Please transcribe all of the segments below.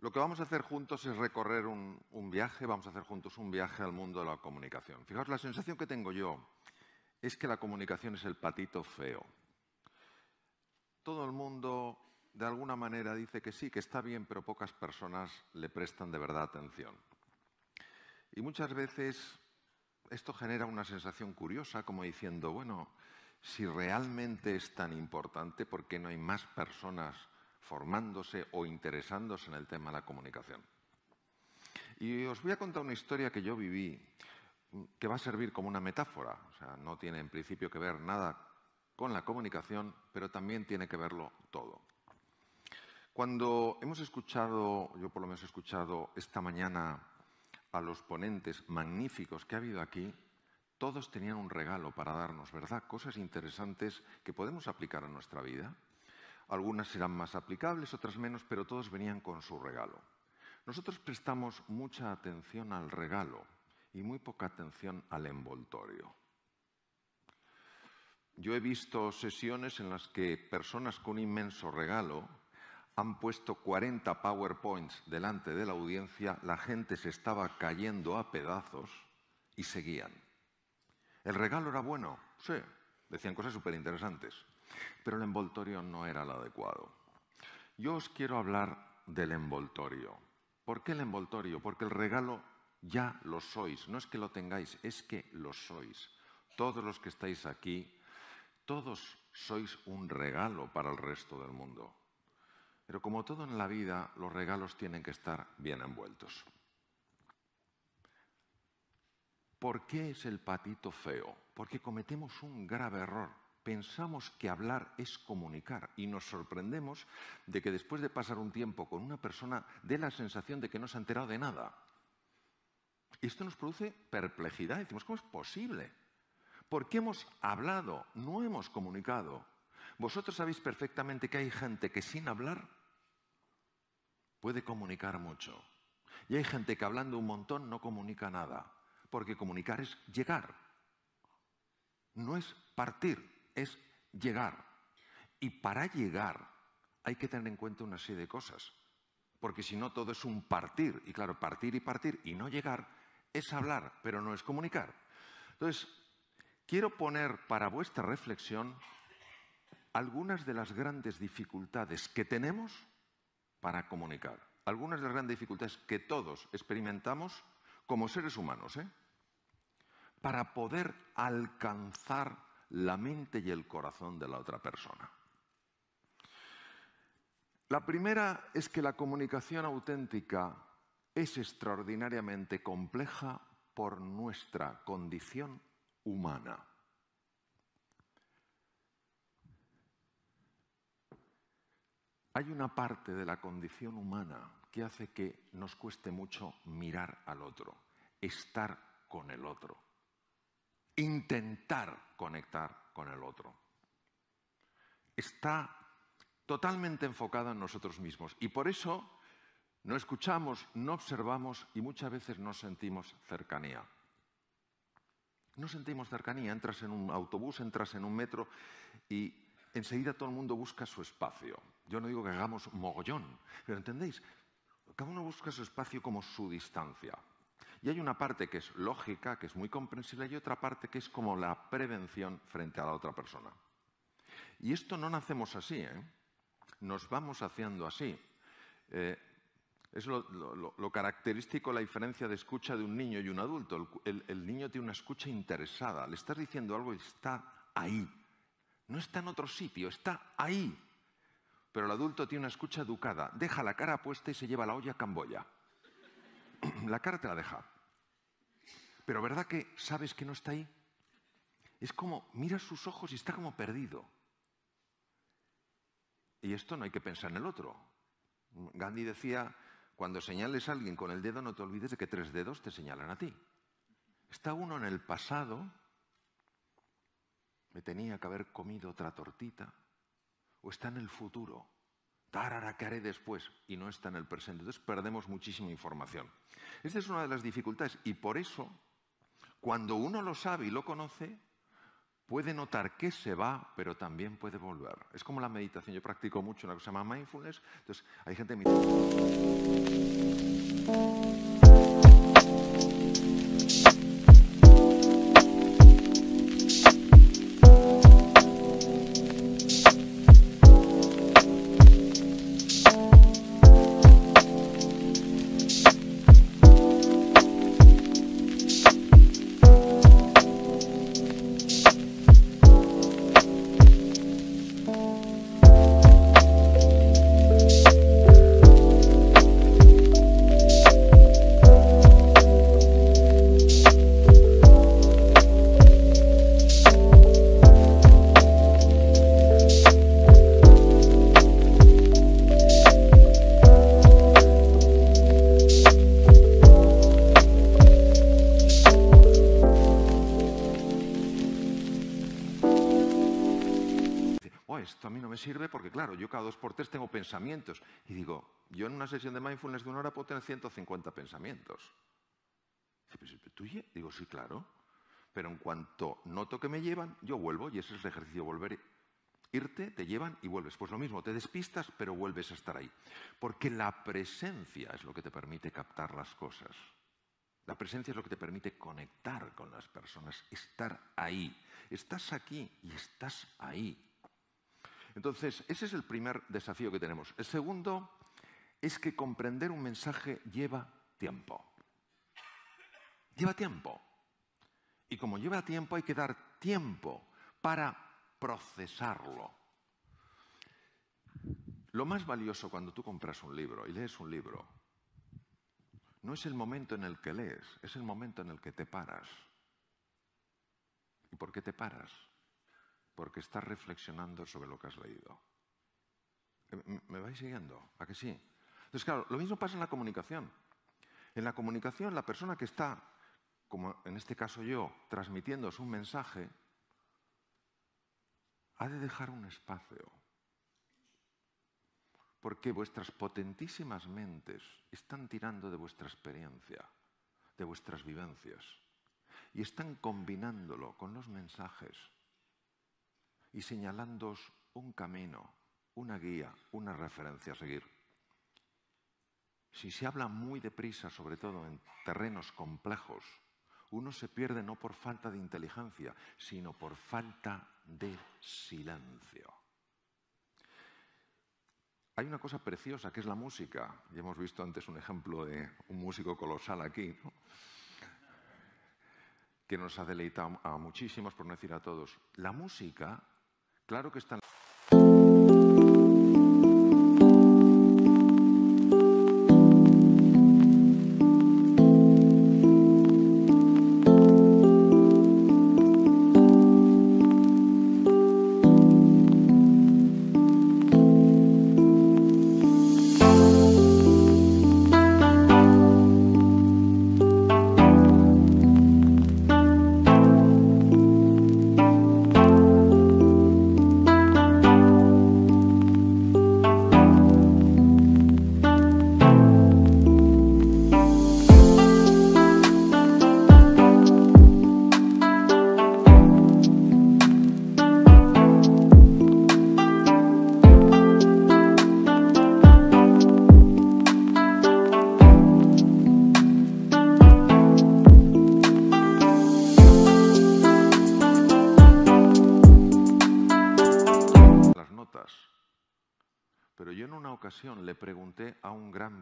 Lo que vamos a hacer juntos es recorrer un, viaje, vamos a hacer juntos un viaje al mundo de la comunicación. Fijaos, la sensación que tengo yo es que la comunicación es el patito feo. Todo el mundo, de alguna manera, dice que sí, que está bien, pero pocas personas le prestan de verdad atención. Y muchas veces esto genera una sensación curiosa, como diciendo, bueno, si realmente es tan importante, ¿por qué no hay más personas formándose o interesándose en el tema de la comunicación? Y os voy a contar una historia que yo viví, que va a servir como una metáfora. O sea, no tiene en principio que ver nada con la comunicación, pero también tiene que verlo todo. Cuando hemos escuchado, yo por lo menos he escuchado esta mañana a los ponentes magníficos que ha habido aquí, todos tenían un regalo para darnos, ¿verdad? Cosas interesantes que podemos aplicar a nuestra vida. Algunas serán más aplicables, otras menos, pero todos venían con su regalo. Nosotros prestamos mucha atención al regalo y muy poca atención al envoltorio. Yo he visto sesiones en las que personas con un inmenso regalo han puesto 40 PowerPoints delante de la audiencia, la gente se estaba cayendo a pedazos y seguían. ¿El regalo era bueno? Sí, decían cosas súper interesantes, pero el envoltorio no era el adecuado. Yo os quiero hablar del envoltorio. ¿Por qué el envoltorio? Porque el regalo ya lo sois, no es que lo tengáis, es que lo sois. Todos los que estáis aquí, todos sois un regalo para el resto del mundo. Pero como todo en la vida, los regalos tienen que estar bien envueltos. ¿Por qué es el patito feo? Porque cometemos un grave error. Pensamos que hablar es comunicar y nos sorprendemos de que después de pasar un tiempo con una persona dé la sensación de que no se ha enterado de nada. Y esto nos produce perplejidad. Decimos, ¿cómo es posible? Porque hemos hablado, no hemos comunicado. Vosotros sabéis perfectamente que hay gente que sin hablar puede comunicar mucho. Y hay gente que hablando un montón no comunica nada, porque comunicar es llegar. No es partir, es llegar. Y para llegar hay que tener en cuenta una serie de cosas, porque si no todo es un partir, y claro, partir y partir y no llegar es hablar, pero no es comunicar. Entonces, quiero poner para vuestra reflexión algunas de las grandes dificultades que tenemos para comunicar. Algunas de las grandes dificultades que todos experimentamos como seres humanos, ¿eh? para poder alcanzar la mente y el corazón de la otra persona. La primera es que la comunicación auténtica es extraordinariamente compleja por nuestra condición humana. Hay una parte de la condición humana que hace que nos cueste mucho mirar al otro, estar con el otro, intentar conectar con el otro. Está totalmente enfocada en nosotros mismos y por eso no escuchamos, no observamos y muchas veces no sentimos cercanía. No sentimos cercanía, entras en un autobús, entras en un metro y enseguida todo el mundo busca su espacio. Yo no digo que hagamos mogollón, pero ¿entendéis? Cada uno busca su espacio como su distancia. Y hay una parte que es lógica, que es muy comprensible, y otra parte que es como la prevención frente a la otra persona. Y esto no nacemos así, ¿eh? nos vamos haciendo así. Eh, es lo, característico, la diferencia de escucha de un niño y un adulto. el niño tiene una escucha interesada, le estás diciendo algo y está ahí, no está en otro sitio, está ahí. Pero el adulto tiene una escucha educada. Deja la cara puesta y se lleva la olla a camboya. la cara te la deja. Pero ¿verdad que sabes que no está ahí? Es como, mira sus ojos y está como perdido. Y esto no hay que pensar en el otro. Gandhi decía, cuando señales a alguien con el dedo, no te olvides de que tres dedos te señalan a ti. Está uno en el pasado me tenía que haber comido otra tortita, o está en el futuro, tarara, ¿qué haré después? Y no está en el presente. Entonces perdemos muchísima información. Esta es una de las dificultades y por eso, cuando uno lo sabe y lo conoce, puede notar que se va, pero también puede volver. Es como la meditación. Yo practico mucho una cosa que se llama mindfulness. Entonces, hay gente que me pensamientos. Y digo, yo en una sesión de mindfulness de una hora puedo tener 150 pensamientos. ¿Tuye? Digo, sí, claro. Pero en cuanto noto que me llevan, yo vuelvo y ese es el ejercicio, volver. Irte, te llevan y vuelves. Pues lo mismo, te despistas, pero vuelves a estar ahí. Porque la presencia es lo que te permite captar las cosas. La presencia es lo que te permite conectar con las personas, estar ahí. Estás aquí y estás ahí. Entonces, ese es el primer desafío que tenemos. El segundo es que comprender un mensaje lleva tiempo. Lleva tiempo. Y como lleva tiempo, hay que dar tiempo para procesarlo. Lo más valioso cuando tú compras un libro y lees un libro no es el momento en el que lees, es el momento en el que te paras. ¿Y por qué te paras? Porque estás reflexionando sobre lo que has leído. Eh, ¿Me vais siguiendo? ¿A que sí? Entonces, claro, lo mismo pasa en la comunicación. En la comunicación, la persona que está, como en este caso yo, transmitiéndoos un mensaje, ha de dejar un espacio. Porque vuestras potentísimas mentes están tirando de vuestra experiencia, de vuestras vivencias, y están combinándolo con los mensajes y señalándoos un camino, una guía, una referencia a seguir. Si se habla muy deprisa, sobre todo en terrenos complejos, uno se pierde no por falta de inteligencia, sino por falta de silencio. Hay una cosa preciosa que es la música. Ya hemos visto antes un ejemplo de un músico colosal aquí, que nos ha deleitado a muchísimos, por no decir a todos. La música Claro que están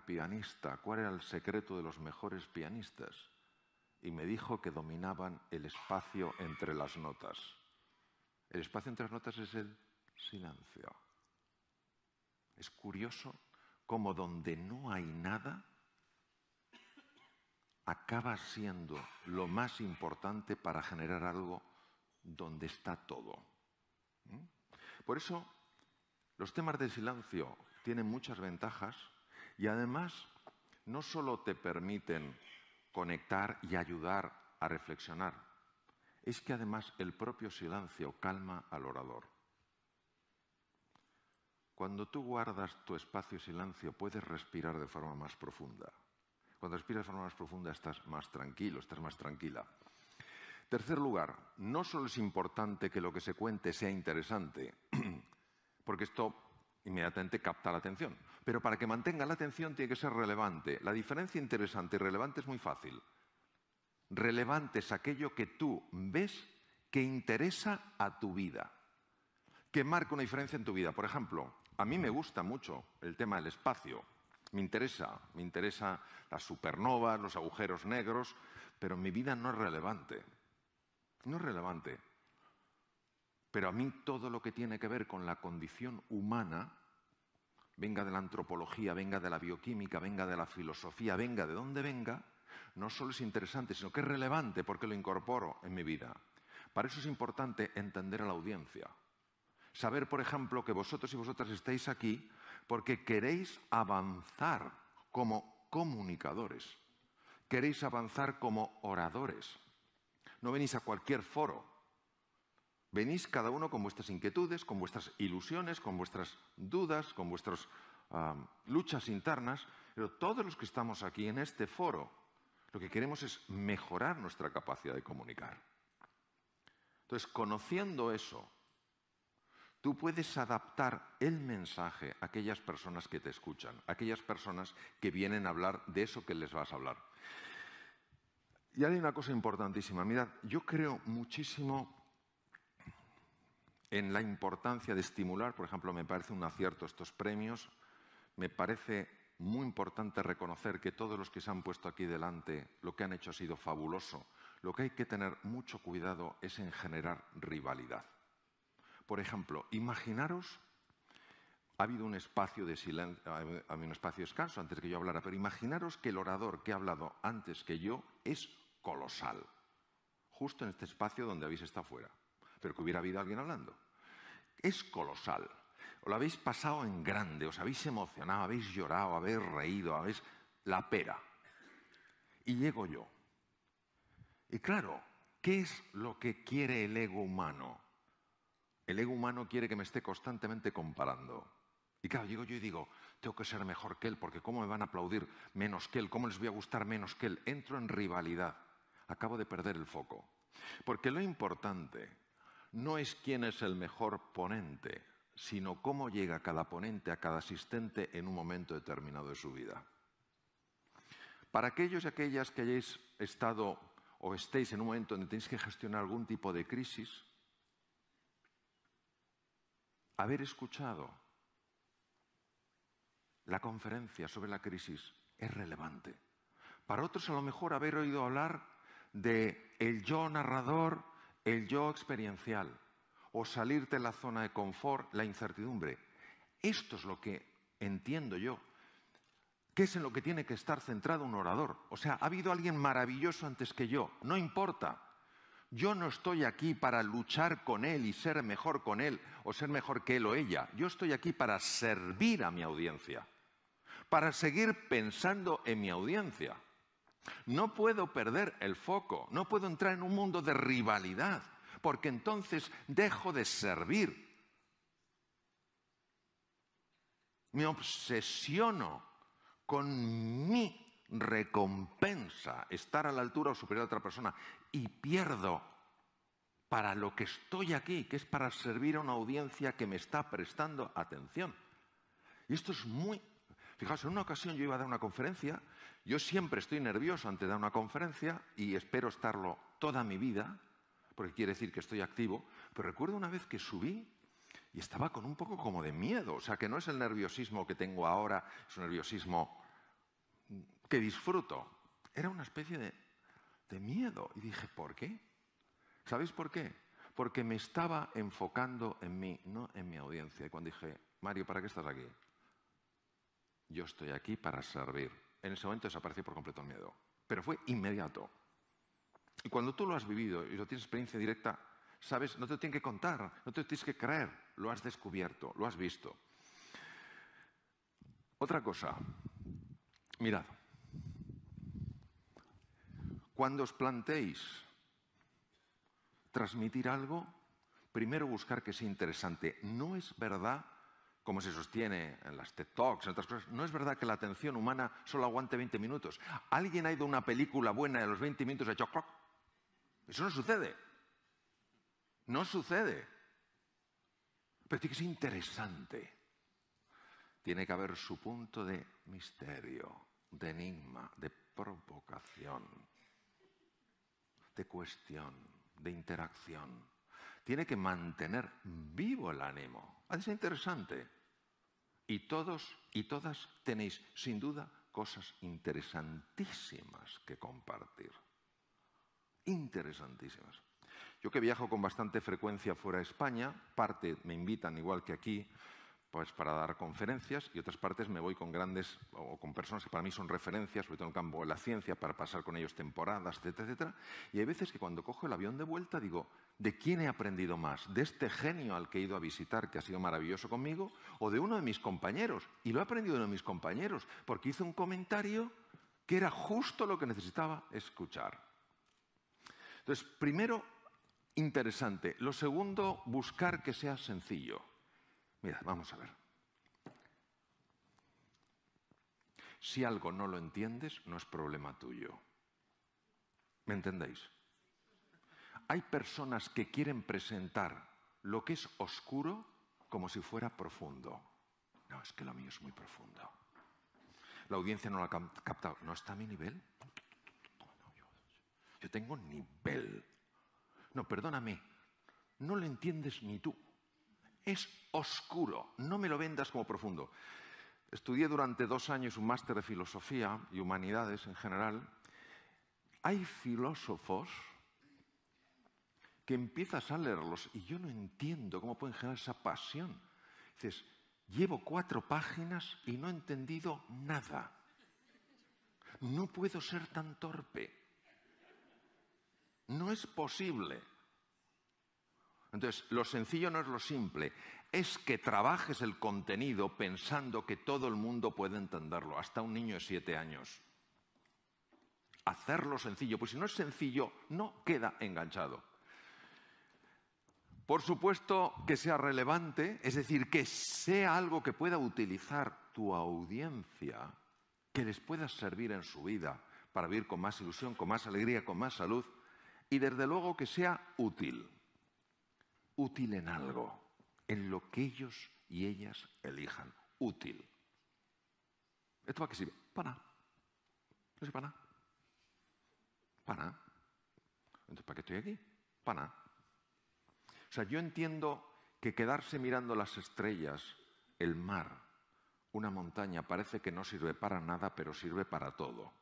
pianista cuál era el secreto de los mejores pianistas y me dijo que dominaban el espacio entre las notas. El espacio entre las notas es el silencio. Es curioso cómo donde no hay nada acaba siendo lo más importante para generar algo donde está todo. ¿Mm? Por eso, los temas de silencio tienen muchas ventajas y además no solo te permiten conectar y ayudar a reflexionar, es que además el propio silencio calma al orador. Cuando tú guardas tu espacio silencio puedes respirar de forma más profunda. Cuando respiras de forma más profunda estás más tranquilo, estás más tranquila. Tercer lugar, no solo es importante que lo que se cuente sea interesante, porque esto inmediatamente capta la atención, pero para que mantenga la atención tiene que ser relevante. La diferencia interesante y relevante es muy fácil. Relevante es aquello que tú ves que interesa a tu vida, que marca una diferencia en tu vida. Por ejemplo, a mí me gusta mucho el tema del espacio, me interesa, me interesa las supernovas, los agujeros negros, pero mi vida no es relevante. No es relevante. Pero a mí todo lo que tiene que ver con la condición humana, venga de la antropología, venga de la bioquímica, venga de la filosofía, venga de donde venga, no solo es interesante, sino que es relevante porque lo incorporo en mi vida. Para eso es importante entender a la audiencia. Saber, por ejemplo, que vosotros y vosotras estáis aquí porque queréis avanzar como comunicadores, queréis avanzar como oradores. No venís a cualquier foro. Venís cada uno con vuestras inquietudes, con vuestras ilusiones, con vuestras dudas, con vuestras luchas internas, pero todos los que estamos aquí en este foro, lo que queremos es mejorar nuestra capacidad de comunicar. Entonces, conociendo eso, Tú puedes adaptar el mensaje a aquellas personas que te escuchan, a aquellas personas que vienen a hablar de eso que les vas a hablar. Y hay una cosa importantísima. Mirad, yo creo muchísimo en la importancia de estimular, por ejemplo, me parece un acierto estos premios, me parece muy importante reconocer que todos los que se han puesto aquí delante lo que han hecho ha sido fabuloso. Lo que hay que tener mucho cuidado es en generar rivalidad. Por ejemplo, imaginaros, ha habido un espacio de silencio, ha un espacio escaso antes que yo hablara, pero imaginaros que el orador que ha hablado antes que yo es colosal, justo en este espacio donde habéis estado fuera, pero que hubiera habido alguien hablando. Es colosal. Os lo habéis pasado en grande, os habéis emocionado, habéis llorado, habéis reído, habéis la pera. Y llego yo. Y claro, ¿qué es lo que quiere el ego humano? El ego humano quiere que me esté constantemente comparando. Y claro, llego yo y digo, tengo que ser mejor que él, porque ¿cómo me van a aplaudir menos que él? ¿Cómo les voy a gustar menos que él? Entro en rivalidad. Acabo de perder el foco. Porque lo importante no es quién es el mejor ponente, sino cómo llega cada ponente a cada asistente en un momento determinado de su vida. Para aquellos y aquellas que hayáis estado o estéis en un momento donde tenéis que gestionar algún tipo de crisis, haber escuchado la conferencia sobre la crisis es relevante. Para otros a lo mejor haber oído hablar de el yo narrador, el yo experiencial, o salirte de la zona de confort, la incertidumbre. Esto es lo que entiendo yo, que es en lo que tiene que estar centrado un orador. O sea, ha habido alguien maravilloso antes que yo, no importa. Yo no estoy aquí para luchar con él y ser mejor con él o ser mejor que él o ella. Yo estoy aquí para servir a mi audiencia, para seguir pensando en mi audiencia. No puedo perder el foco, no puedo entrar en un mundo de rivalidad, porque entonces dejo de servir. Me obsesiono con mi recompensa, estar a la altura o superior a otra persona, y pierdo para lo que estoy aquí, que es para servir a una audiencia que me está prestando atención. Y esto es muy... Fijaos, en una ocasión yo iba a dar una conferencia, yo siempre estoy nervioso ante dar una conferencia y espero estarlo toda mi vida, porque quiere decir que estoy activo, pero recuerdo una vez que subí y estaba con un poco como de miedo, o sea, que no es el nerviosismo que tengo ahora, es un nerviosismo que disfruto. Era una especie de, de miedo. Y dije, ¿por qué? ¿Sabéis por qué? Porque me estaba enfocando en mí, no en mi audiencia. Y cuando dije, Mario, ¿para qué estás aquí? Yo estoy aquí para servir. En ese momento desapareció por completo el miedo. Pero fue inmediato. Y cuando tú lo has vivido y lo tienes experiencia directa, sabes, no te lo tienes que contar, no te lo tienes que creer, lo has descubierto, lo has visto. Otra cosa, mirad, cuando os planteéis transmitir algo, primero buscar que sea interesante. No es verdad, como se sostiene en las TED Talks, en otras cosas, no es verdad que la atención humana solo aguante 20 minutos. Alguien ha ido a una película buena de los 20 minutos y ha hecho clock. Eso no sucede. No sucede. Pero tiene que ser interesante. Tiene que haber su punto de misterio, de enigma, de provocación, de cuestión, de interacción. Tiene que mantener vivo el ánimo. Ha ser interesante. Y todos y todas tenéis, sin duda, cosas interesantísimas que compartir. Interesantísimas. Yo que viajo con bastante frecuencia fuera de España, parte me invitan igual que aquí, pues para dar conferencias y otras partes me voy con grandes o con personas que para mí son referencias, sobre todo en el campo de la ciencia, para pasar con ellos temporadas, etcétera, etcétera. Y hay veces que cuando cojo el avión de vuelta digo, ¿de quién he aprendido más? ¿De este genio al que he ido a visitar, que ha sido maravilloso conmigo, o de uno de mis compañeros? Y lo he aprendido de uno de mis compañeros, porque hizo un comentario que era justo lo que necesitaba escuchar. Entonces, primero, interesante. Lo segundo, buscar que sea sencillo. Mira, vamos a ver. Si algo no lo entiendes, no es problema tuyo. ¿Me entendéis? Hay personas que quieren presentar lo que es oscuro como si fuera profundo. No, es que lo mío es muy profundo. La audiencia no lo ha captado. ¿No está a mi nivel? yo, tengo nivel. No, perdóname. No lo entiendes ni tú es oscuro, no me lo vendas como profundo. Estudié durante dos años un máster de filosofía y humanidades en general. Hay filósofos que empiezas a leerlos y yo no entiendo cómo pueden generar esa pasión. Dices, llevo cuatro páginas y no he entendido nada. No puedo ser tan torpe. No es posible. Entonces, lo sencillo no es lo simple, es que trabajes el contenido pensando que todo el mundo puede entenderlo, hasta un niño de siete años. Hacerlo sencillo, pues si no es sencillo, no queda enganchado. Por supuesto que sea relevante, es decir, que sea algo que pueda utilizar tu audiencia, que les pueda servir en su vida para vivir con más ilusión, con más alegría, con más salud, y desde luego que sea útil útil en algo, en lo que ellos y ellas elijan. Útil. ¿Esto para qué sirve? Para nada. No sirve para nada. Para nada. Entonces, ¿para qué estoy aquí? Para nada. O sea, yo entiendo que quedarse mirando las estrellas, el mar, una montaña, parece que no sirve para nada, pero sirve para todo.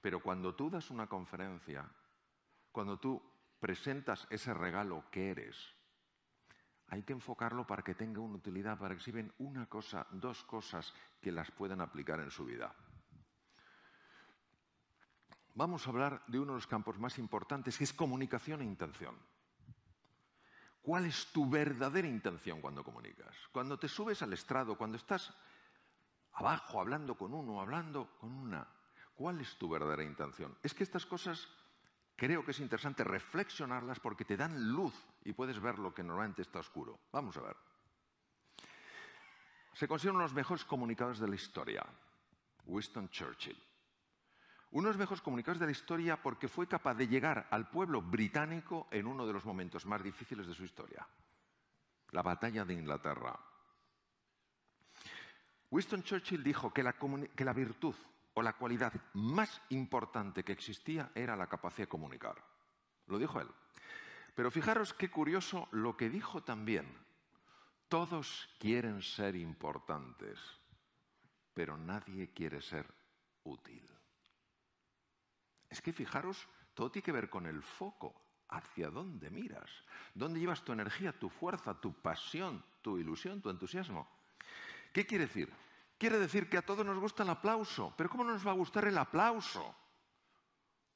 Pero cuando tú das una conferencia, cuando tú presentas ese regalo que eres, hay que enfocarlo para que tenga una utilidad, para que sirven una cosa, dos cosas que las puedan aplicar en su vida. Vamos a hablar de uno de los campos más importantes, que es comunicación e intención. ¿Cuál es tu verdadera intención cuando comunicas? Cuando te subes al estrado, cuando estás abajo hablando con uno, hablando con una, ¿cuál es tu verdadera intención? Es que estas cosas creo que es interesante reflexionarlas porque te dan luz y puedes ver lo que normalmente está oscuro. Vamos a ver. Se considera uno de los mejores comunicadores de la historia, Winston Churchill. Uno de los mejores comunicadores de la historia porque fue capaz de llegar al pueblo británico en uno de los momentos más difíciles de su historia, la batalla de Inglaterra. Winston Churchill dijo que la virtud o la cualidad más importante que existía era la capacidad de comunicar. Lo dijo él. Pero fijaros qué curioso lo que dijo también. Todos quieren ser importantes, pero nadie quiere ser útil. Es que fijaros, todo tiene que ver con el foco, hacia dónde miras, dónde llevas tu energía, tu fuerza, tu pasión, tu ilusión, tu entusiasmo. ¿Qué quiere decir? Quiere decir que a todos nos gusta el aplauso, pero ¿cómo no nos va a gustar el aplauso?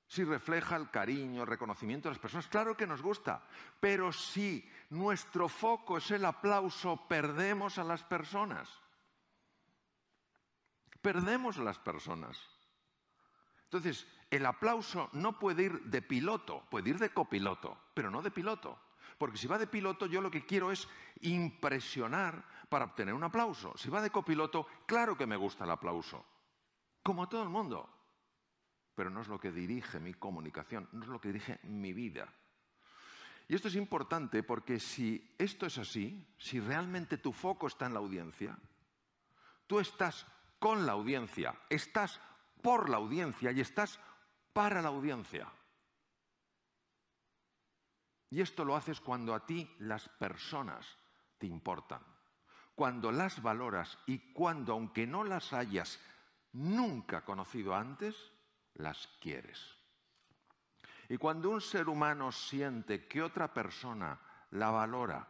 Si refleja el cariño, el reconocimiento de las personas, claro que nos gusta, pero si nuestro foco es el aplauso, perdemos a las personas. Perdemos a las personas. Entonces, el aplauso no puede ir de piloto, puede ir de copiloto, pero no de piloto. Porque si va de piloto, yo lo que quiero es impresionar para obtener un aplauso. Si va de copiloto, claro que me gusta el aplauso. Como a todo el mundo. pero no es lo que dirige mi comunicación, no es lo que dirige mi vida. Y esto es importante porque si esto es así, si realmente tu foco está en la audiencia, tú estás con la audiencia, estás por la audiencia y estás para la audiencia. Y esto lo haces cuando a ti las personas te importan, cuando las valoras y cuando, aunque no las hayas nunca conocido antes, las quieres. Y cuando un ser humano siente que otra persona la valora,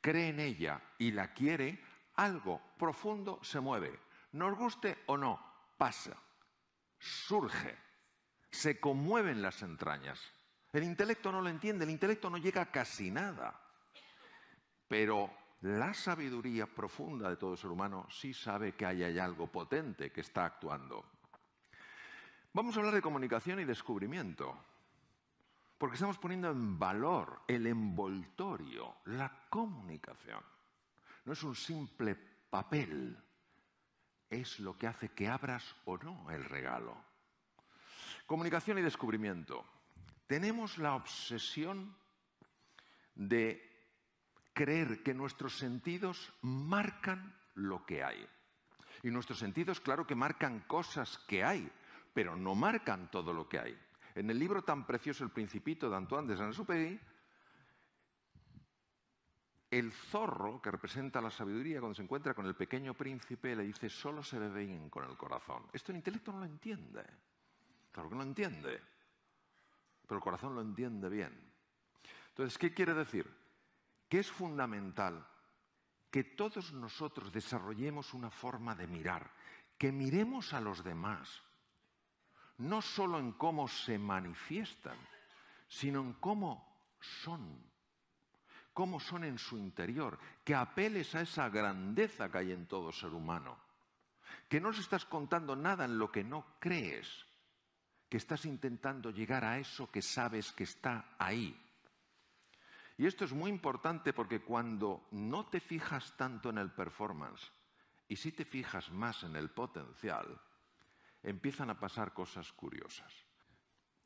cree en ella y la quiere, algo profundo se mueve. Nos guste o no, pasa, surge, se conmueven las entrañas. El intelecto no lo entiende, el intelecto no llega a casi nada. Pero la sabiduría profunda de todo ser humano sí sabe que hay algo potente que está actuando. Vamos a hablar de comunicación y descubrimiento. Porque estamos poniendo en valor el envoltorio, la comunicación. No es un simple papel, es lo que hace que abras o no el regalo. Comunicación y descubrimiento. Tenemos la obsesión de creer que nuestros sentidos marcan lo que hay. Y nuestros sentidos, claro que marcan cosas que hay, pero no marcan todo lo que hay. En el libro tan precioso El Principito de Antoine de Saint-Exupéry, el zorro, que representa la sabiduría, cuando se encuentra con el pequeño príncipe, le dice, solo se ve bien con el corazón. Esto el intelecto no lo entiende. Claro que no lo entiende. Pero el corazón lo entiende bien. Entonces, ¿qué quiere decir? Que es fundamental que todos nosotros desarrollemos una forma de mirar, que miremos a los demás no solo en cómo se manifiestan, sino en cómo son, cómo son en su interior, que apeles a esa grandeza que hay en todo ser humano, que no les estás contando nada en lo que no crees, que estás intentando llegar a eso que sabes que está ahí. Y esto es muy importante porque cuando no te fijas tanto en el performance y si te fijas más en el potencial, empiezan a pasar cosas curiosas.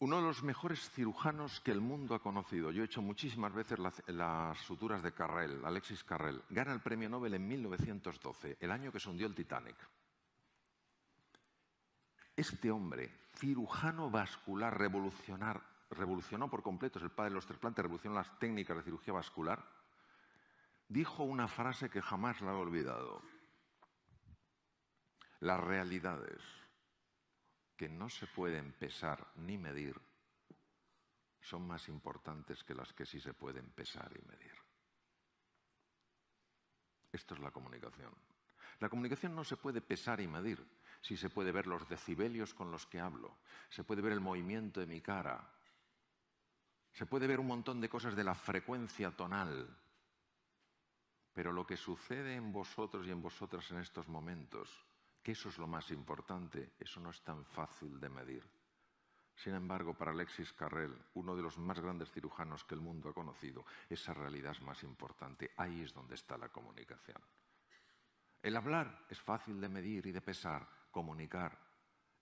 Uno de los mejores cirujanos que el mundo ha conocido, yo he hecho muchísimas veces las, suturas de Carrel, Alexis Carrel, gana el premio Nobel en 1912, el año que se hundió el Titanic. Este hombre, cirujano vascular, revolucionar, revolucionó por completo, es el padre de los trasplantes, revolucionó las técnicas de cirugía vascular, dijo una frase que jamás la he olvidado. Las realidades que no se pueden pesar ni medir son más importantes que las que sí se pueden pesar y medir. Esto es la comunicación. La comunicación no se puede pesar y medir. Si se puede ver los decibelios con los que hablo, se puede ver el movimiento de mi cara, se puede ver un montón de cosas de la frecuencia tonal. Pero lo que sucede en vosotros y en vosotras en estos momentos que eso es lo más importante, eso no es tan fácil de medir. Sin embargo, para Alexis Carrel, uno de los más grandes cirujanos que el mundo ha conocido, esa realidad es más importante. Ahí es donde está la comunicación. El hablar es fácil de medir y de pesar, comunicar,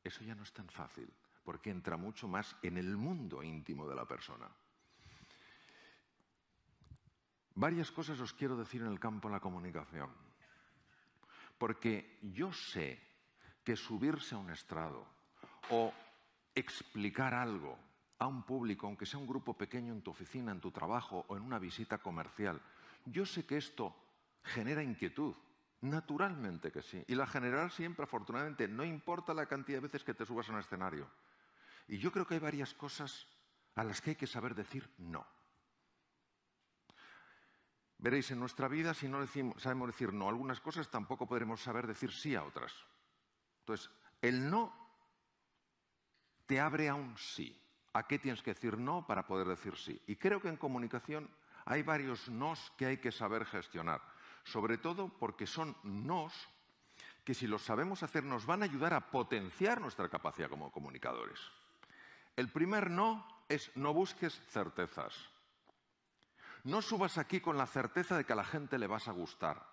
eso ya no es tan fácil, porque entra mucho más en el mundo íntimo de la persona. Varias cosas os quiero decir en el campo de la comunicación. Porque yo sé que subirse a un estrado o explicar algo a un público, aunque sea un grupo pequeño en tu oficina, en tu trabajo o en una visita comercial, yo sé que esto genera inquietud. Naturalmente que sí. Y la general siempre, afortunadamente, no importa la cantidad de veces que te subas a un escenario. Y yo creo que hay varias cosas a las que hay que saber decir no. Veréis, en nuestra vida, si no sabemos decir no a algunas cosas, tampoco podremos saber decir sí a otras. Entonces, el no te abre a un sí. ¿A qué tienes que decir no para poder decir sí? Y creo que en comunicación hay varios nos que hay que saber gestionar. Sobre todo porque son nos que si los sabemos hacer nos van a ayudar a potenciar nuestra capacidad como comunicadores. El primer no es no busques certezas. No subas aquí con la certeza de que a la gente le vas a gustar,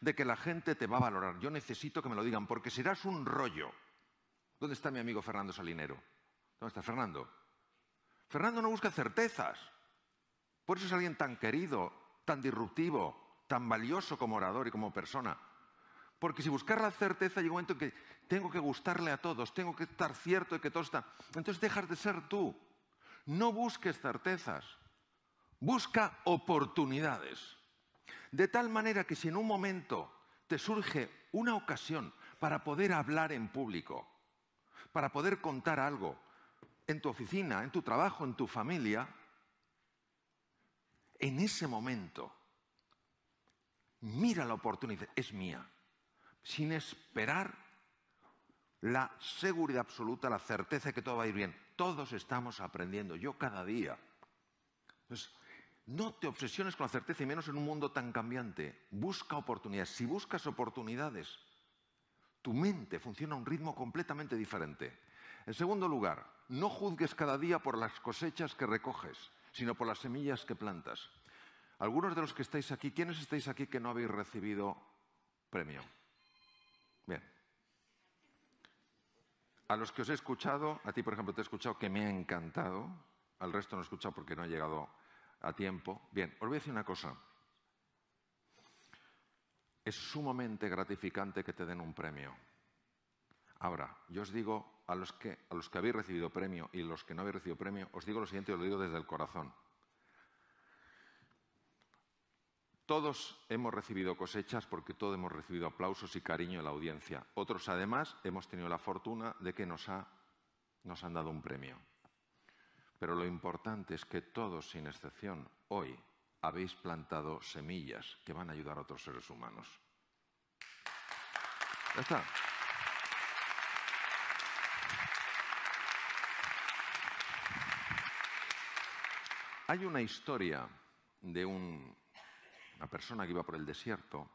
de que la gente te va a valorar. Yo necesito que me lo digan porque serás un rollo. ¿Dónde está mi amigo Fernando Salinero? ¿Dónde está Fernando? Fernando no busca certezas. Por eso es alguien tan querido, tan disruptivo, tan valioso como orador y como persona. Porque si buscar la certeza llega un momento en que tengo que gustarle a todos, tengo que estar cierto de que todo está. Entonces dejas de ser tú. No busques certezas. Busca oportunidades. De tal manera que si en un momento te surge una ocasión para poder hablar en público, para poder contar algo en tu oficina, en tu trabajo, en tu familia, en ese momento mira la oportunidad, es mía, sin esperar la seguridad absoluta, la certeza de que todo va a ir bien. Todos estamos aprendiendo, yo cada día. Entonces, no te obsesiones con la certeza y menos en un mundo tan cambiante. Busca oportunidades. Si buscas oportunidades, tu mente funciona a un ritmo completamente diferente. En segundo lugar, no juzgues cada día por las cosechas que recoges, sino por las semillas que plantas. Algunos de los que estáis aquí, ¿quiénes estáis aquí que no habéis recibido premio? Bien. A los que os he escuchado, a ti por ejemplo te he escuchado que me ha encantado, al resto no he escuchado porque no he llegado a tiempo. Bien, os voy a decir una cosa. Es sumamente gratificante que te den un premio. Ahora, yo os digo a los que, a los que habéis recibido premio y los que no habéis recibido premio, os digo lo siguiente y os lo digo desde el corazón. Todos hemos recibido cosechas porque todos hemos recibido aplausos y cariño de la audiencia. Otros, además, hemos tenido la fortuna de que nos, nos han dado un premio. Pero lo importante es que todos, sin excepción, hoy habéis plantado semillas que van a ayudar a otros seres humanos. Ya está. Hay una historia de un una persona que iba por el desierto,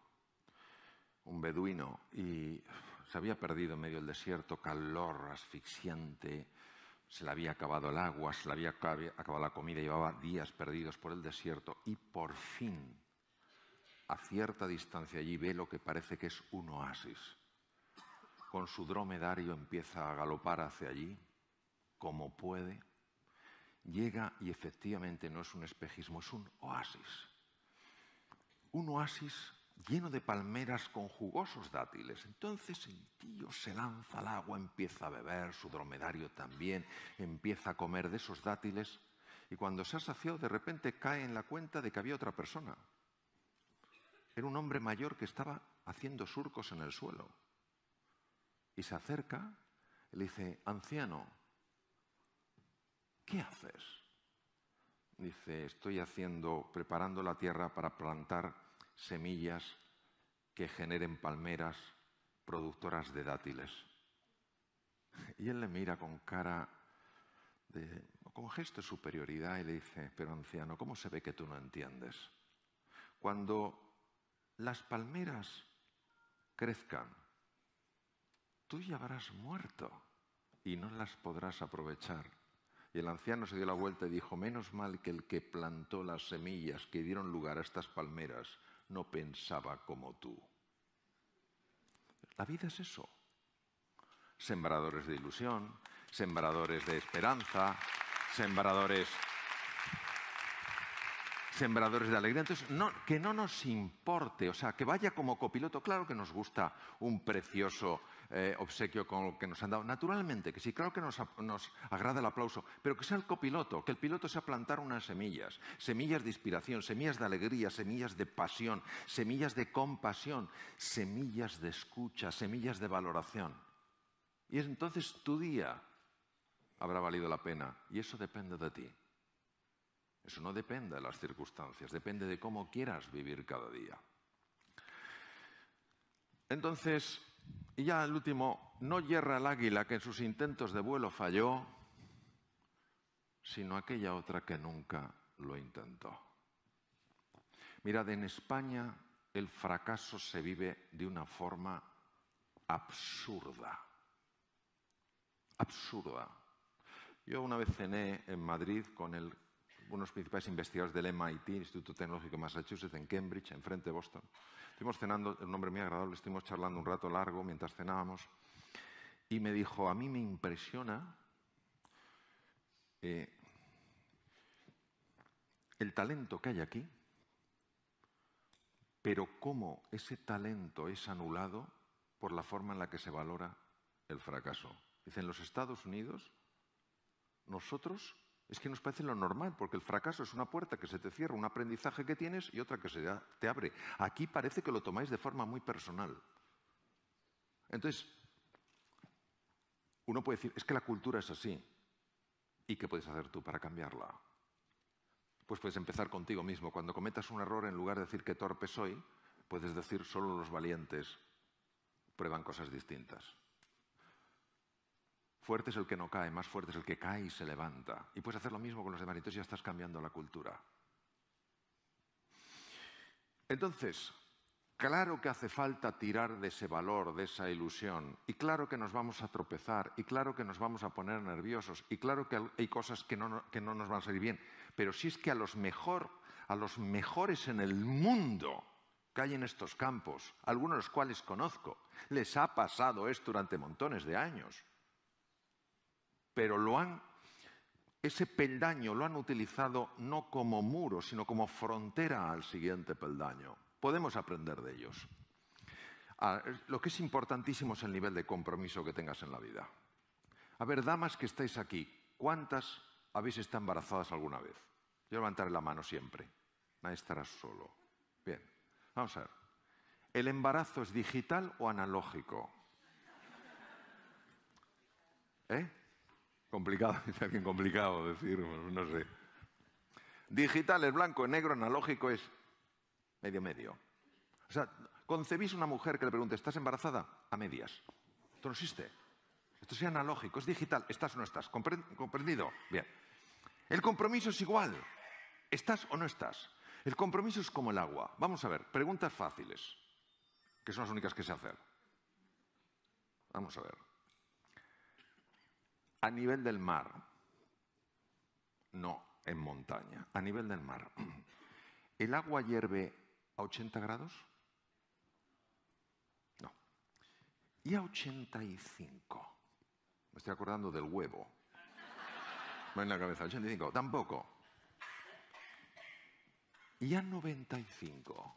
un beduino, y se había perdido en medio del desierto, calor asfixiante, se le había acabado el agua, se le había acabado la comida, llevaba días perdidos por el desierto y por fin, a cierta distancia allí, ve lo que parece que es un oasis. Con su dromedario empieza a galopar hacia allí, como puede, llega y efectivamente no es un espejismo, es un oasis un oasis lleno de palmeras con jugosos dátiles. Entonces el tío se lanza al agua, empieza a beber, su dromedario también, empieza a comer de esos dátiles y cuando se ha saciado de repente cae en la cuenta de que había otra persona. Era un hombre mayor que estaba haciendo surcos en el suelo. Y se acerca y le dice, anciano, ¿qué haces? dice, estoy haciendo, preparando la tierra para plantar semillas que generen palmeras productoras de dátiles. Y él le mira con cara de, con gesto de superioridad y le dice, pero anciano, ¿cómo se ve que tú no entiendes? Cuando las palmeras crezcan, tú ya habrás muerto y no las podrás aprovechar. Y el anciano se dio la vuelta y dijo, menos mal que el que plantó las semillas que dieron lugar a estas palmeras no pensaba como tú. La vida es eso. Sembradores de ilusión, sembradores de esperanza, sembradores sembradores de alegría. Entonces, que no nos importe, o sea, que vaya como copiloto. Claro que nos gusta un precioso eh, obsequio con lo que nos han dado. Naturalmente, que sí, claro que nos, nos agrada el aplauso, pero que sea el copiloto, que el piloto sea plantar unas semillas, semillas de inspiración, semillas de alegría, semillas de pasión, semillas de compasión, semillas de escucha, semillas de valoración. Y entonces tu día habrá valido la pena, y eso depende de ti. Eso no depende de las circunstancias, depende de cómo quieras vivir cada día. Entonces, y ya el último, no hierra el águila que en sus intentos de vuelo falló, sino aquella otra que nunca lo intentó. Mirad, en España el fracaso se vive de una forma absurda. Absurda. Yo una vez cené en Madrid con unos principales investigadores del MIT, Instituto Tecnológico de Massachusetts, en Cambridge, enfrente de Boston. Estuvimos cenando, un hombre muy agradable, estuvimos charlando un rato largo mientras cenábamos, y me dijo, a mí me impresiona eh, el talento que hay aquí, pero cómo ese talento es anulado por la forma en la que se valora el fracaso. Dice, en los Estados Unidos, nosotros es que nos parece lo normal, porque el fracaso es una puerta que se te cierra, un aprendizaje que tienes y otra que se te abre. Aquí parece que lo tomáis de forma muy personal. Entonces, uno puede decir, es que la cultura es así. ¿Y qué puedes hacer tú para cambiarla? Pues puedes empezar contigo mismo. Cuando cometas un error, en lugar de decir que torpe soy, puedes decir solo los valientes prueban cosas distintas. Fuerte es el que no cae, más fuerte es el que cae y se levanta. Y puedes hacer lo mismo con los demás, entonces ya estás cambiando la cultura. Entonces, claro que hace falta tirar de ese valor, de esa ilusión, y claro que nos vamos a tropezar, y claro que nos vamos a poner nerviosos, y claro que hay cosas que no, nos van a salir bien, pero si es que a los, a los mejores en el mundo que hay en estos campos, algunos de los cuales conozco, les ha pasado esto durante montones de años. Pero lo han, ese peldaño lo han utilizado no como muro, sino como frontera al siguiente peldaño. Podemos aprender de ellos. Ah, lo que es importantísimo es el nivel de compromiso que tengas en la vida. A ver, damas que estáis aquí, ¿cuántas habéis estado embarazadas alguna vez? Yo levantaré la mano siempre. Nadie estará solo. Bien, vamos a ver. ¿El embarazo es digital o analógico? ¿Eh? Complicado, dice alguien complicado decir, no sé. Digital es blanco, negro, analógico es medio medio. O sea, concebís una mujer que le pregunte, ¿estás embarazada? A medias. Esto no existe. Esto es analógico, es digital. ¿Estás o no estás? ¿Comprendido? Bien. El compromiso es igual. ¿Estás o no estás? El compromiso es como el agua. Vamos a ver, preguntas fáciles, que son las únicas que sé hacer. Vamos a ver. A nivel del mar, no en montaña, a nivel del mar, ¿el agua hierve a 80 grados? No. ¿Y a 85? Me estoy acordando del huevo. No en la cabeza, 85, tampoco. ¿Y a 95?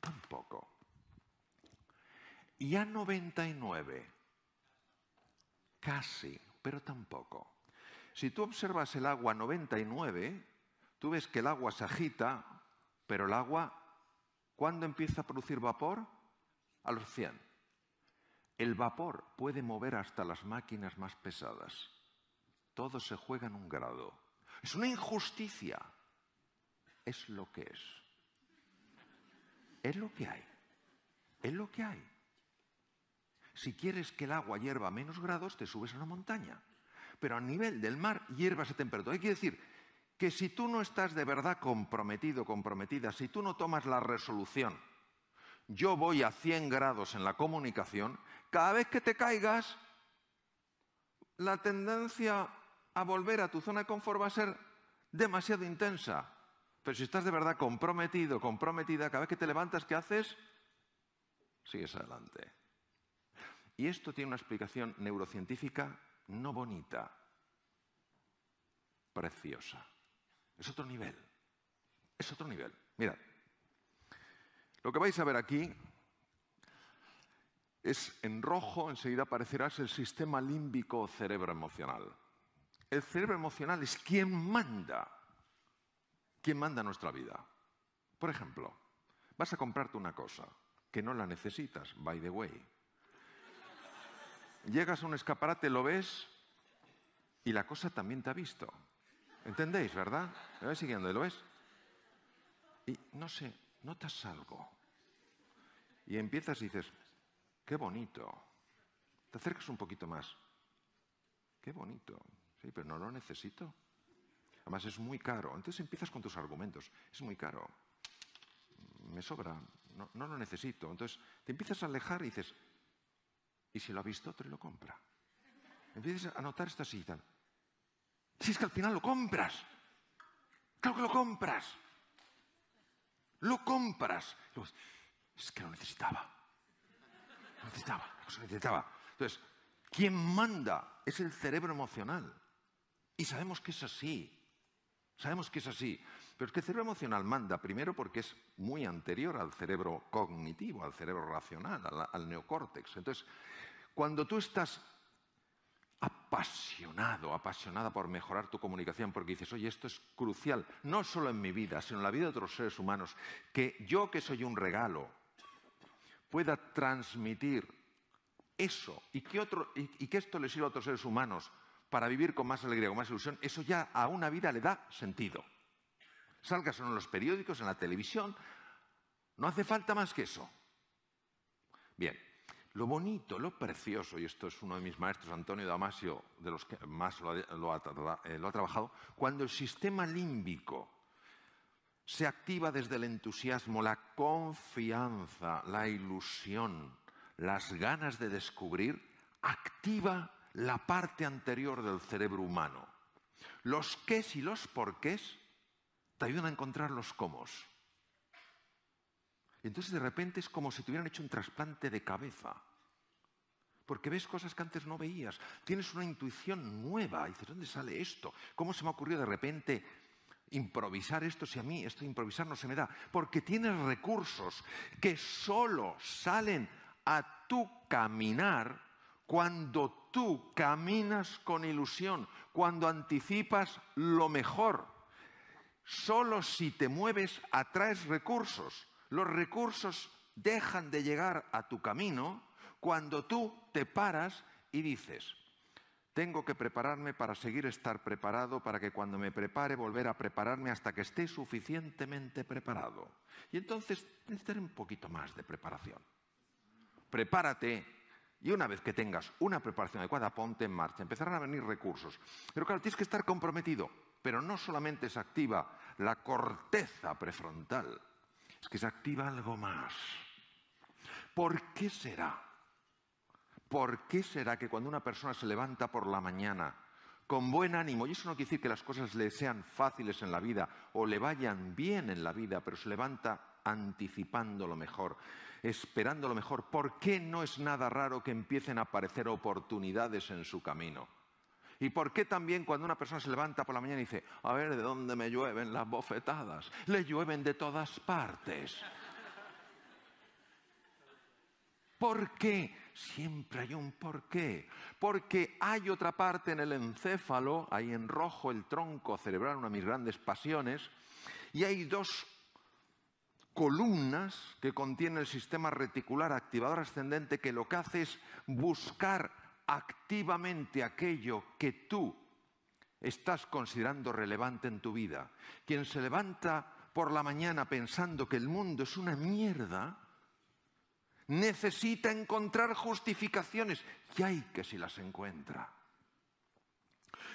Tampoco. ¿Y a 99? Casi, pero tampoco. Si tú observas el agua 99, tú ves que el agua se agita, pero el agua, ¿cuándo empieza a producir vapor? A los 100. El vapor puede mover hasta las máquinas más pesadas. Todo se juega en un grado. Es una injusticia es lo que es. Es lo que hay. Es lo que hay. Si quieres que el agua hierva a menos grados, te subes a una montaña. Pero a nivel del mar hierva esa temperatura. Hay que decir que si tú no estás de verdad comprometido, comprometida, si tú no tomas la resolución, yo voy a 100 grados en la comunicación, cada vez que te caigas, la tendencia a volver a tu zona de confort va a ser demasiado intensa. Pero si estás de verdad comprometido, comprometida, cada vez que te levantas, ¿qué haces? Sigues adelante. Y esto tiene una explicación neurocientífica no bonita, preciosa. Es otro nivel. Es otro nivel. Mirad, lo que vais a ver aquí es en rojo, enseguida aparecerá el sistema límbico cerebro emocional. El cerebro emocional es quien manda ¿Quién manda nuestra vida? Por ejemplo, vas a comprarte una cosa que no la necesitas, by the way. Llegas a un escaparate, lo ves y la cosa también te ha visto. ¿Entendéis, verdad? ¿Me vais siguiendo? ¿Lo ves? Y no sé, notas algo. Y empiezas y dices, qué bonito. Te acercas un poquito más. Qué bonito. Sí, pero no lo necesito. Además es muy caro. Entonces empiezas con tus argumentos. Es muy caro. Me sobra. No, lo necesito. Entonces te empiezas a alejar y dices, ¿y si lo ha visto otro lo compra? Empiezas a notar esta cita. Si es que al final lo compras. Claro que lo compras. Lo compras. Es que lo necesitaba. Lo necesitaba. Lo necesitaba. Entonces, quien manda es el cerebro emocional. Y sabemos que es así. Sabemos que es así. Pero es que el cerebro emocional manda, primero porque es muy anterior al cerebro cognitivo, al cerebro racional, al, neocórtex. Entonces, cuando tú estás apasionado, apasionada por mejorar tu comunicación, porque dices, oye, esto es crucial, no solo en mi vida, sino en la vida de otros seres humanos, que yo que soy un regalo pueda transmitir eso y que, y que esto le sirva a otros seres humanos para vivir con más alegría, con más ilusión, eso ya a una vida le da sentido. Salgas en los periódicos, en la televisión, no hace falta más que eso. Bien, lo bonito, lo precioso, y esto es uno de mis maestros, Antonio Damasio, de los que más lo ha, eh, lo ha trabajado, cuando el sistema límbico se activa desde el entusiasmo, la confianza, la ilusión, las ganas de descubrir, activa la parte anterior del cerebro humano. Los qués y los porqués te ayudan a encontrar los cómo. Entonces de repente es como si te hubieran hecho un trasplante de cabeza. Porque ves cosas que antes no veías. Tienes una intuición nueva. Y dices, ¿dónde sale esto? ¿Cómo se me ha ocurrido de repente improvisar esto si a mí esto de improvisar no se me da? Porque tienes recursos que solo salen a tu caminar cuando tú caminas con ilusión, cuando anticipas lo mejor. Solo si te mueves atraes recursos. Los recursos dejan de llegar a tu camino cuando tú te paras y dices, tengo que prepararme para seguir estar preparado, para que cuando me prepare volver a prepararme hasta que esté suficientemente preparado. Y entonces necesitaré un poquito más de preparación. Prepárate y una vez que tengas una preparación adecuada, ponte en marcha. Empezarán a venir recursos. Pero claro, tienes que estar comprometido pero no solamente se activa la corteza prefrontal, es que se activa algo más. ¿Por qué será? ¿Por qué será que cuando una persona se levanta por la mañana con buen ánimo, y eso no quiere decir que las cosas le sean fáciles en la vida o le vayan bien en la vida, pero se levanta anticipando lo mejor, esperando lo mejor, ¿por qué no es nada raro que empiecen a aparecer oportunidades en su camino? ¿Y por qué también cuando una persona se levanta por la mañana y dice, a ver, ¿de dónde me llueven las bofetadas? Le llueven de todas partes. ¿Por qué? Siempre hay un por qué. Porque hay otra parte en el encéfalo, ahí en rojo el tronco cerebral, una de mis grandes pasiones, y hay dos columnas que contiene el sistema reticular activador ascendente que lo que hace es buscar activamente aquello que tú estás considerando relevante en tu vida. Quien se levanta por la mañana pensando que el mundo es una mierda, necesita encontrar justificaciones y hay que si las encuentra.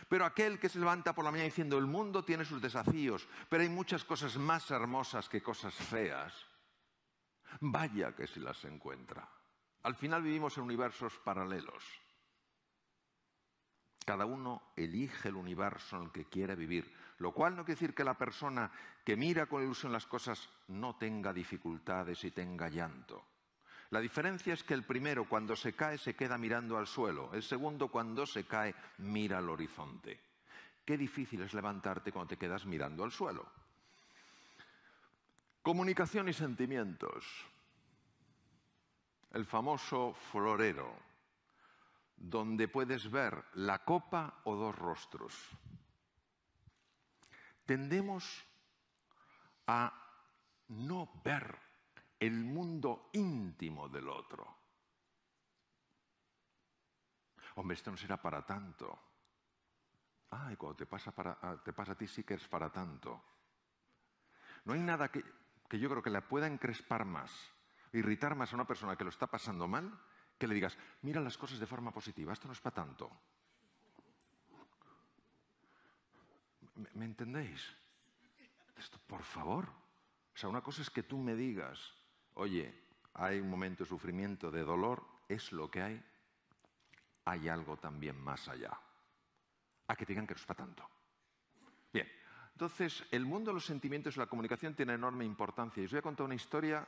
Pero aquel que se levanta por la mañana diciendo el mundo tiene sus desafíos, pero hay muchas cosas más hermosas que cosas feas, vaya que si las encuentra. Al final vivimos en universos paralelos. Cada uno elige el universo en el que quiere vivir, lo cual no quiere decir que la persona que mira con ilusión las cosas no tenga dificultades y tenga llanto. La diferencia es que el primero cuando se cae se queda mirando al suelo, el segundo cuando se cae mira al horizonte. Qué difícil es levantarte cuando te quedas mirando al suelo. Comunicación y sentimientos. El famoso florero donde puedes ver la copa o dos rostros. Tendemos a no ver el mundo íntimo del otro. Hombre, esto no será para tanto. Ay, cuando te pasa, ah, te pasa a ti sí que es para tanto. No hay nada que, que yo creo que le pueda encrespar más, irritar más a una persona que lo está pasando mal, que le digas, mira las cosas de forma positiva, esto no es para tanto. ¿Me, entendéis? Esto, por favor. O sea, una cosa es que tú me digas, oye, hay un momento de sufrimiento, de dolor, es lo que hay. Hay algo también más allá. A que te digan que no es para tanto. Bien, entonces el mundo de los sentimientos y la comunicación tiene enorme importancia. Y os voy a contar una historia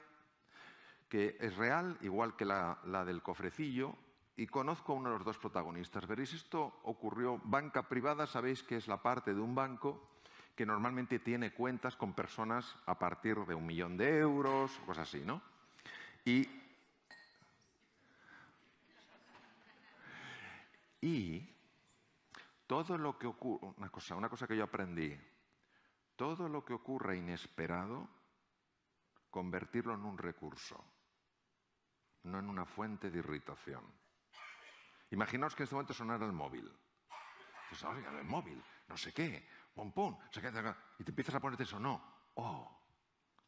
que es real, igual que la, del cofrecillo, y conozco a uno de los dos protagonistas. Veréis, esto ocurrió, banca privada, sabéis que es la parte de un banco que normalmente tiene cuentas con personas a partir de un millón de euros, cosas así, ¿no? Y, y todo lo que ocurre, una cosa, una cosa que yo aprendí, todo lo que ocurre inesperado, convertirlo en un recurso, no en una fuente de irritación. Imaginaos que en este momento sonara el móvil. Pues, oiga, el móvil, no sé qué, pum, pum, se queda, y te empiezas a ponerte eso, no. Oh,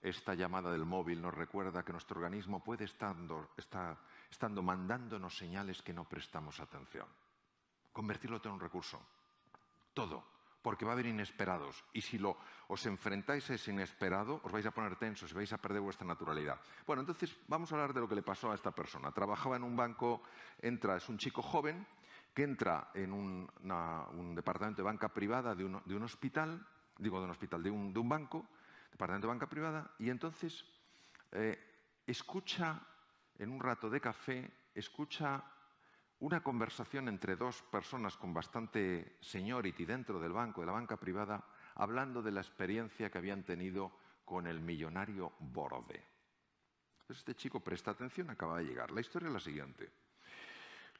esta llamada del móvil nos recuerda que nuestro organismo puede estando, estar estando mandándonos señales que no prestamos atención. Convertirlo en un recurso. Todo. Porque va a haber inesperados. Y si os enfrentáis a ese inesperado, os vais a poner tensos y vais a perder vuestra naturalidad. Bueno, entonces vamos a hablar de lo que le pasó a esta persona. Trabajaba en un banco, entra, es un chico joven, que entra en un, departamento de banca privada de un, hospital, digo de un hospital, de un, banco, departamento de banca privada, y entonces eh, escucha en un rato de café, escucha una conversación entre dos personas con bastante seniority dentro del banco, de la banca privada, hablando de la experiencia que habían tenido con el millonario Borde. Este chico presta atención, acaba de llegar. La historia es la siguiente.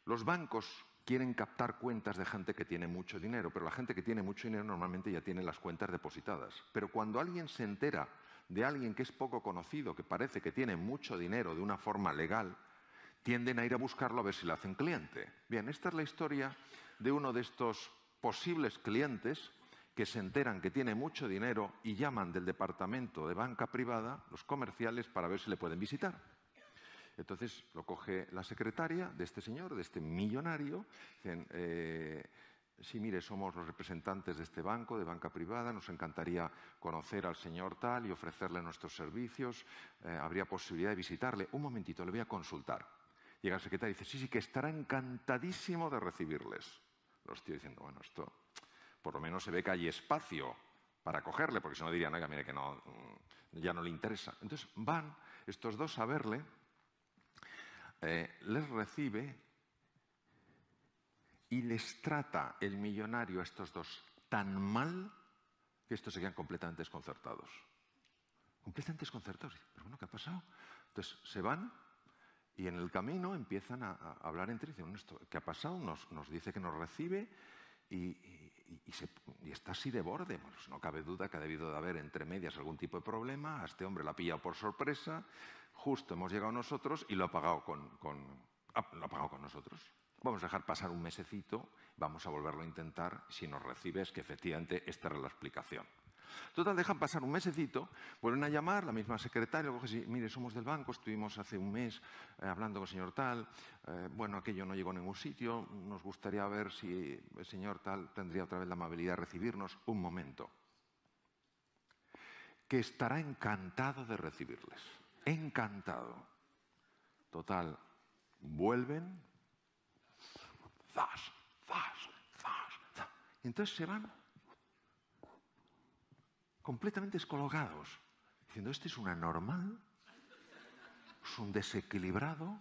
Los bancos quieren captar cuentas de gente que tiene mucho dinero, pero la gente que tiene mucho dinero normalmente ya tiene las cuentas depositadas. Pero cuando alguien se entera de alguien que es poco conocido, que parece que tiene mucho dinero de una forma legal, tienden a ir a buscarlo a ver si le hacen cliente. Bien, esta es la historia de uno de estos posibles clientes que se enteran que tiene mucho dinero y llaman del departamento de banca privada, los comerciales, para ver si le pueden visitar. Entonces lo coge la secretaria de este señor, de este millonario, dicen, eh, sí, mire, somos los representantes de este banco, de banca privada, nos encantaría conocer al señor tal y ofrecerle nuestros servicios, eh, habría posibilidad de visitarle. Un momentito, le voy a consultar. Llega el secretario y dice, sí, sí, que estará encantadísimo de recibirles. Lo estoy diciendo, bueno, esto por lo menos se ve que hay espacio para cogerle, porque si no dirían, oiga, mire que no, mm, ya no le interesa. Entonces van estos dos a verle eh, les recibe y les trata el millonario a estos dos tan mal que estos se quedan completamente desconcertados. Completamente desconcertados. Pero bueno, ¿qué ha pasado? Entonces se van y en el camino empiezan a, hablar entre ellos. ¿Qué ha pasado? Nos, dice que nos recibe y, está así de borde. Pues no cabe duda que ha debido de haber entre medias algún tipo de problema. A este hombre la ha pillado por sorpresa justo hemos llegado nosotros y lo ha pagado con, ah, lo ha pagado con nosotros. Vamos a dejar pasar un mesecito, vamos a volverlo a intentar. Si nos recibes, que efectivamente esta era la explicación. Total, dejan pasar un mesecito, vuelven a llamar, la misma secretaria, coge y mire, somos del banco, estuvimos hace un mes eh, hablando con el señor tal, eh, bueno, aquello no llegó a ningún sitio, nos gustaría ver si el señor tal tendría otra vez la amabilidad de recibirnos. Un momento. Que estará encantado de recibirles encantado. Total, vuelven, zas, zas, zas, Y entonces se van completamente descolocados, diciendo, este es un anormal, es un desequilibrado,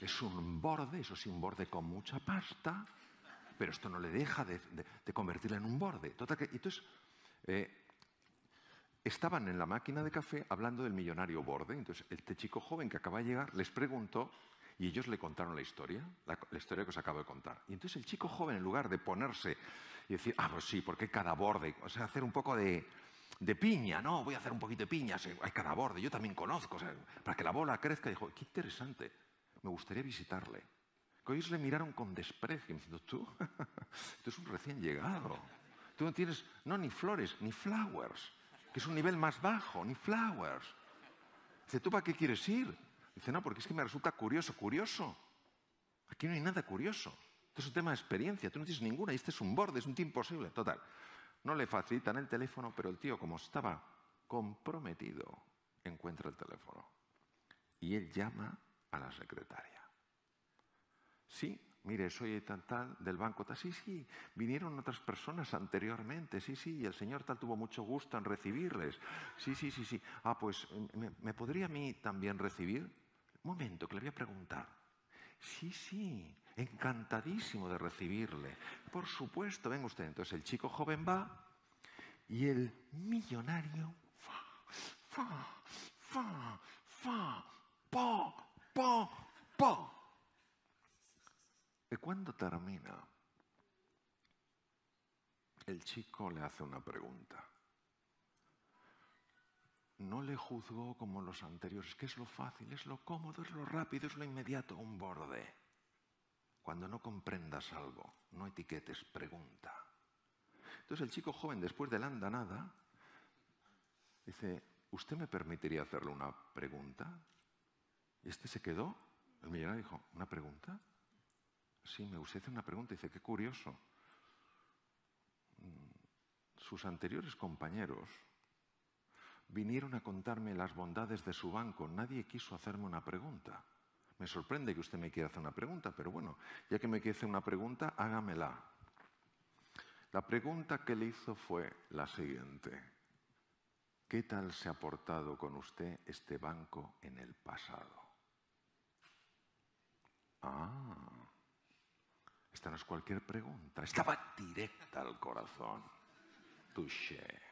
es un borde, eso sí, un borde con mucha pasta, pero esto no le deja de, convertirle en un borde. Total que, entonces, eh, estaban en la máquina de café hablando del millonario Borde. Entonces, este chico joven que acaba de llegar les preguntó y ellos le contaron la historia, la, historia que os acabo de contar. Y entonces el chico joven, en lugar de ponerse y decir, ah, pues sí, porque cada borde, o sea, hacer un poco de, piña, no, voy a hacer un poquito de piña, hay cada borde, yo también conozco, para que la bola crezca, dijo, qué interesante, me gustaría visitarle. Que ellos le miraron con desprecio, diciendo, tú, tú eres un recién llegado, tú no tienes, no, ni flores, ni flowers que es un nivel más bajo, ni flowers. Dice, ¿tú para qué quieres ir? Dice, no, porque es que me resulta curioso, curioso. Aquí no hay nada curioso. Esto es un tema de experiencia, tú no tienes ninguna, y este es un borde, es un tío imposible. Total, no le facilitan el teléfono, pero el tío, como estaba comprometido, encuentra el teléfono. Y él llama a la secretaria. Sí, mire, soy tal, tal, del banco tal. Sí, sí, vinieron otras personas anteriormente. Sí, sí, y el señor tal tuvo mucho gusto en recibirles. Sí, sí, sí, sí. Ah, pues, ¿me, podría a mí también recibir? Momento, que le voy a preguntar. Sí, sí, encantadísimo de recibirle. Por supuesto, venga usted. Entonces el chico joven va y el millonario fa, fa, fa, fa, po, po, po. Y cuando termina, el chico le hace una pregunta. No le juzgó como los anteriores, que es lo fácil, es lo cómodo, es lo rápido, es lo inmediato, un borde. Cuando no comprendas algo, no etiquetes, pregunta. Entonces el chico joven, después de la andanada, dice, ¿usted me permitiría hacerle una pregunta? Y este se quedó, el millonario dijo, ¿una pregunta? Sí, me usted hace una pregunta. Dice, qué curioso. Mm, sus anteriores compañeros vinieron a contarme las bondades de su banco. Nadie quiso hacerme una pregunta. Me sorprende que usted me quiera hacer una pregunta, pero bueno, ya que me quiere hacer una pregunta, hágamela. La pregunta que le hizo fue la siguiente. ¿Qué tal se ha portado con usted este banco en el pasado? Ah, esta no es cualquier pregunta, estaba directa al corazón. Touché.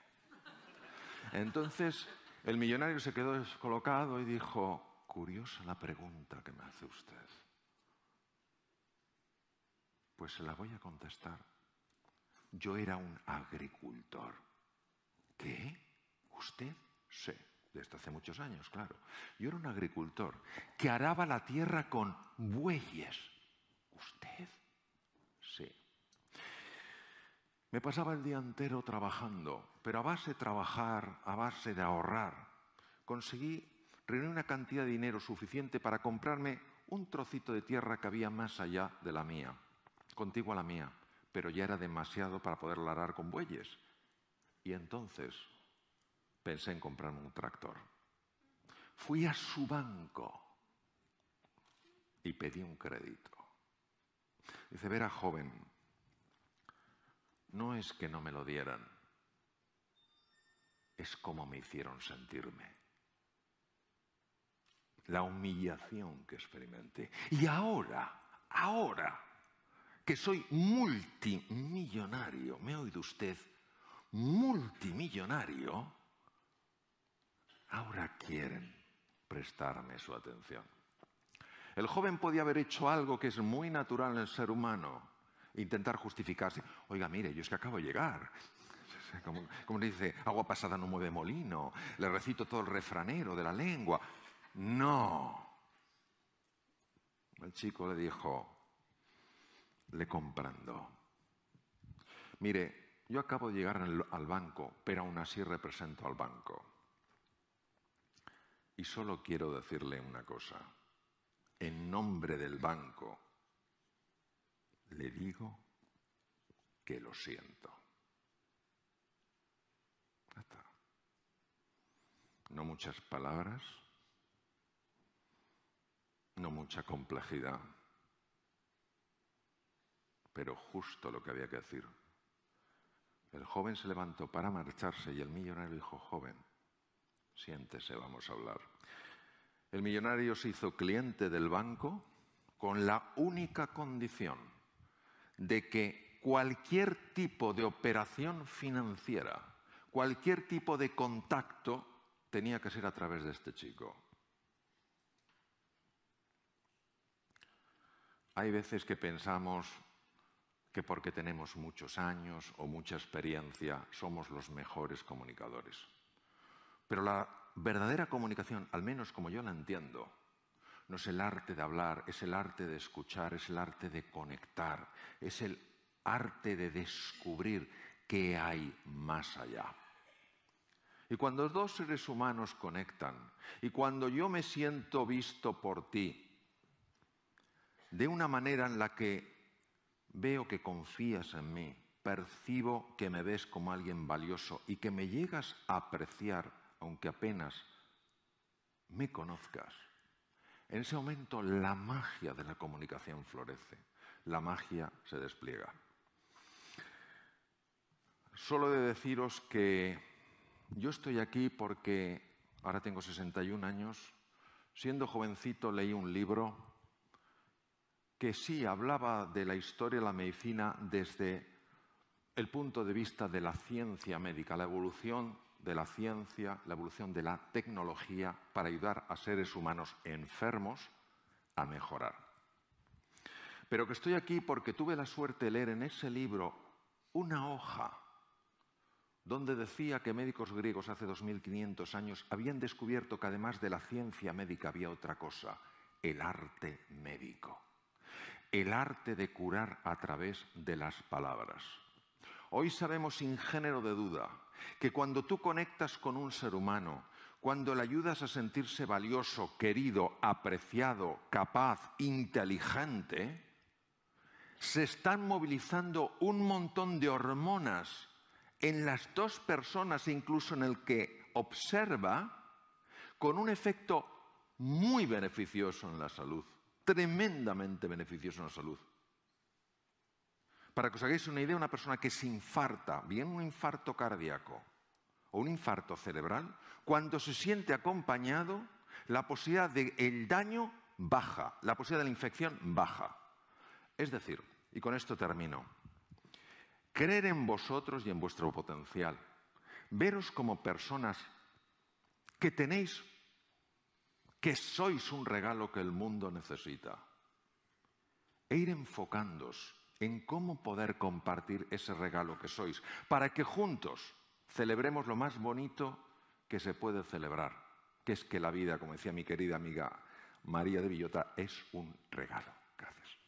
Entonces el millonario se quedó descolocado y dijo, curiosa la pregunta que me hace usted. Pues se la voy a contestar. Yo era un agricultor. ¿Qué? ¿Usted? Sí, desde hace muchos años, claro. Yo era un agricultor que araba la tierra con bueyes. ¿Usted? Sí. Me pasaba el día entero trabajando, pero a base de trabajar, a base de ahorrar, conseguí reunir una cantidad de dinero suficiente para comprarme un trocito de tierra que había más allá de la mía, contigo a la mía, pero ya era demasiado para poder arar con bueyes. Y entonces pensé en comprarme un tractor. Fui a su banco y pedí un crédito. Dice, verá joven, no es que no me lo dieran, es como me hicieron sentirme. La humillación que experimenté. Y ahora, ahora que soy multimillonario, ¿me ha oído usted? Multimillonario, ahora quieren prestarme su atención. El joven podía haber hecho algo que es muy natural en el ser humano, intentar justificarse. Oiga, mire, yo es que acabo de llegar. Como, como dice, agua pasada no mueve molino. Le recito todo el refranero de la lengua. No. El chico le dijo, le comprando. Mire, yo acabo de llegar al banco, pero aún así represento al banco. Y solo quiero decirle una cosa. En nombre del banco, le digo que lo siento. No muchas palabras, no mucha complejidad, pero justo lo que había que decir. El joven se levantó para marcharse y el millonario dijo, joven, siéntese, vamos a hablar. El millonario se hizo cliente del banco con la única condición de que cualquier tipo de operación financiera, cualquier tipo de contacto tenía que ser a través de este chico. Hay veces que pensamos que porque tenemos muchos años o mucha experiencia somos los mejores comunicadores. Pero la verdadera comunicación, al menos como yo la entiendo, no es el arte de hablar, es el arte de escuchar, es el arte de conectar, es el arte de descubrir qué hay más allá. Y cuando dos seres humanos conectan, y cuando yo me siento visto por ti, de una manera en la que veo que confías en mí, percibo que me ves como alguien valioso y que me llegas a apreciar, aunque apenas me conozcas, en ese momento la magia de la comunicación florece, la magia se despliega. Solo de deciros que yo estoy aquí porque ahora tengo 61 años, siendo jovencito leí un libro que sí hablaba de la historia de la medicina desde el punto de vista de la ciencia médica, la evolución de la ciencia, la evolución de la tecnología para ayudar a seres humanos enfermos a mejorar. Pero que estoy aquí porque tuve la suerte de leer en ese libro una hoja donde decía que médicos griegos hace 2500 años habían descubierto que además de la ciencia médica había otra cosa, el arte médico, el arte de curar a través de las palabras. Hoy sabemos sin género de duda que cuando tú conectas con un ser humano, cuando le ayudas a sentirse valioso, querido, apreciado, capaz, inteligente, se están movilizando un montón de hormonas en las dos personas, incluso en el que observa, con un efecto muy beneficioso en la salud, tremendamente beneficioso en la salud. Para que os hagáis una idea, una persona que se infarta, bien un infarto cardíaco o un infarto cerebral, cuando se siente acompañado, la posibilidad de el daño baja, la posibilidad de la infección baja. Es decir, y con esto termino, creer en vosotros y en vuestro potencial, veros como personas que tenéis, que sois un regalo que el mundo necesita, e ir enfocándoos en cómo poder compartir ese regalo que sois, para que juntos celebremos lo más bonito que se puede celebrar, que es que la vida, como decía mi querida amiga María de Villota, es un regalo. Gracias.